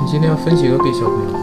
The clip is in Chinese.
你今天要分几个给小朋友？